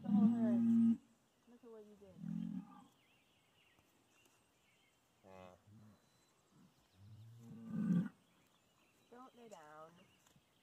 之后是没吃过鱼饼。嗯。走，累点啊。